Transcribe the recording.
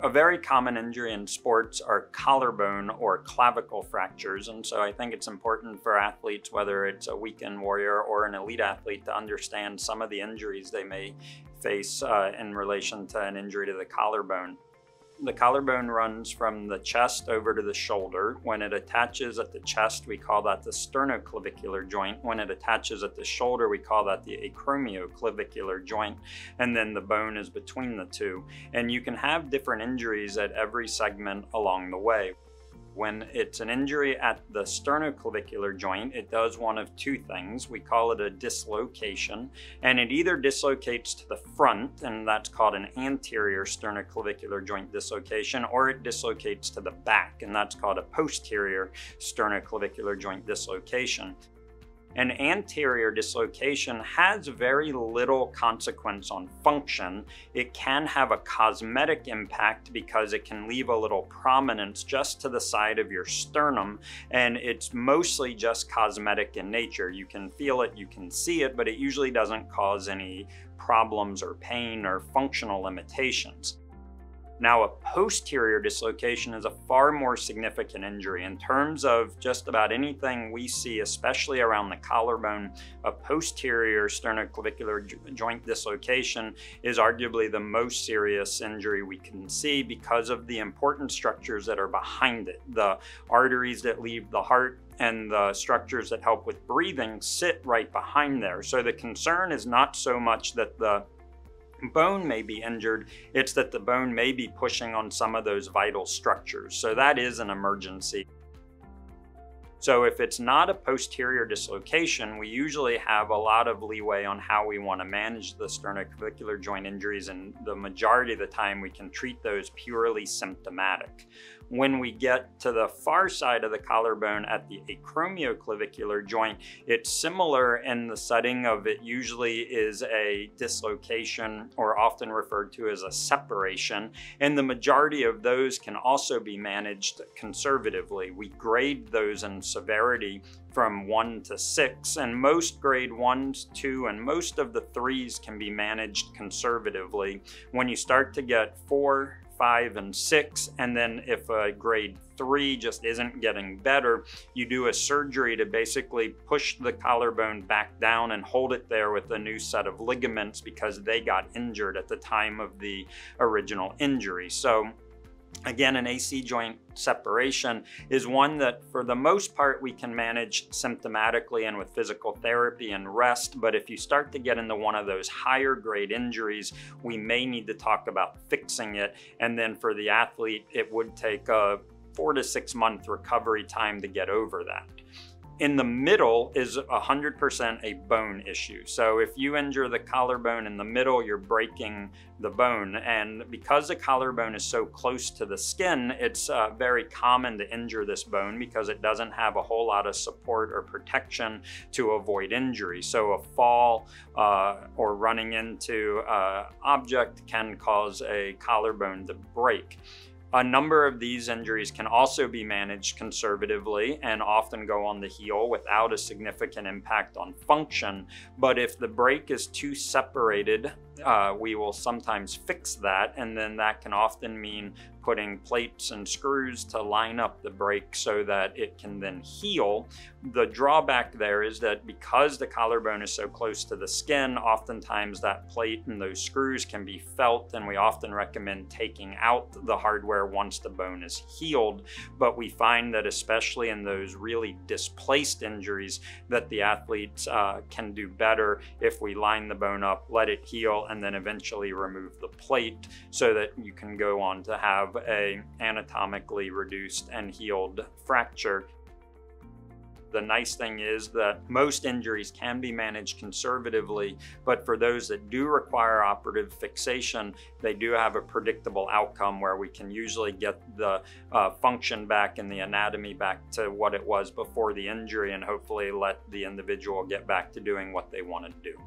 a very common injury in sports are collarbone or clavicle fractures. And so I think it's important for athletes, whether it's a weekend warrior or an elite athlete, to understand some of the injuries they may face uh, in relation to an injury to the collarbone. The collarbone runs from the chest over to the shoulder. When it attaches at the chest, we call that the sternoclavicular joint. When it attaches at the shoulder, we call that the acromioclavicular joint. And then the bone is between the two. And you can have different injuries at every segment along the way. When it's an injury at the sternoclavicular joint, it does one of two things. We call it a dislocation, and it either dislocates to the front, and that's called an anterior sternoclavicular joint dislocation, or it dislocates to the back, and that's called a posterior sternoclavicular joint dislocation. An anterior dislocation has very little consequence on function. It can have a cosmetic impact because it can leave a little prominence just to the side of your sternum, and it's mostly just cosmetic in nature. You can feel it, you can see it, but it usually doesn't cause any problems or pain or functional limitations. Now, a posterior dislocation is a far more significant injury. In terms of just about anything we see, especially around the collarbone, a posterior sternoclavicular joint dislocation is arguably the most serious injury we can see because of the important structures that are behind it. The arteries that leave the heart and the structures that help with breathing sit right behind there. So the concern is not so much that the bone may be injured, it's that the bone may be pushing on some of those vital structures. So that is an emergency. So if it's not a posterior dislocation, we usually have a lot of leeway on how we want to manage the sternoclavicular joint injuries and the majority of the time we can treat those purely symptomatic. When we get to the far side of the collarbone at the acromioclavicular joint, it's similar in the setting of it usually is a dislocation or often referred to as a separation. And the majority of those can also be managed conservatively. We grade those in severity from one to six, and most grade ones, two, and most of the threes can be managed conservatively. When you start to get four, five and six. And then if a grade three just isn't getting better, you do a surgery to basically push the collarbone back down and hold it there with a new set of ligaments because they got injured at the time of the original injury. So Again, an AC joint separation is one that for the most part we can manage symptomatically and with physical therapy and rest. But if you start to get into one of those higher grade injuries, we may need to talk about fixing it. And then for the athlete, it would take a four to six month recovery time to get over that. In the middle is 100% a bone issue. So if you injure the collarbone in the middle, you're breaking the bone. And because the collarbone is so close to the skin, it's uh, very common to injure this bone because it doesn't have a whole lot of support or protection to avoid injury. So a fall uh, or running into an uh, object can cause a collarbone to break. A number of these injuries can also be managed conservatively and often go on the heel without a significant impact on function. But if the break is too separated, uh, we will sometimes fix that, and then that can often mean putting plates and screws to line up the break so that it can then heal. The drawback there is that because the collarbone is so close to the skin, oftentimes that plate and those screws can be felt, and we often recommend taking out the hardware once the bone is healed. But we find that especially in those really displaced injuries, that the athletes uh, can do better if we line the bone up, let it heal, and then eventually remove the plate so that you can go on to have a anatomically reduced and healed fracture. The nice thing is that most injuries can be managed conservatively, but for those that do require operative fixation, they do have a predictable outcome where we can usually get the uh, function back and the anatomy back to what it was before the injury and hopefully let the individual get back to doing what they want to do.